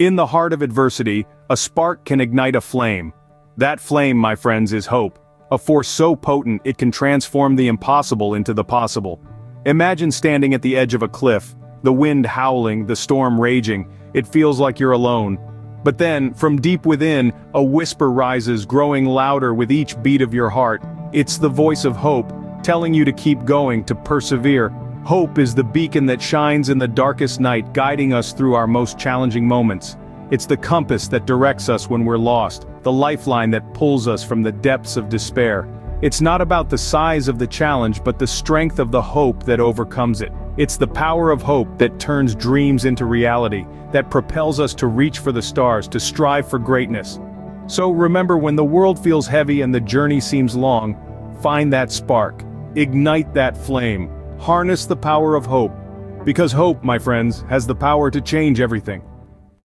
In the heart of adversity, a spark can ignite a flame. That flame, my friends, is hope. A force so potent it can transform the impossible into the possible. Imagine standing at the edge of a cliff, the wind howling, the storm raging, it feels like you're alone. But then, from deep within, a whisper rises growing louder with each beat of your heart. It's the voice of hope, telling you to keep going, to persevere. Hope is the beacon that shines in the darkest night guiding us through our most challenging moments. It's the compass that directs us when we're lost, the lifeline that pulls us from the depths of despair. It's not about the size of the challenge but the strength of the hope that overcomes it. It's the power of hope that turns dreams into reality, that propels us to reach for the stars, to strive for greatness. So remember when the world feels heavy and the journey seems long, find that spark, ignite that flame, harness the power of hope. Because hope, my friends, has the power to change everything.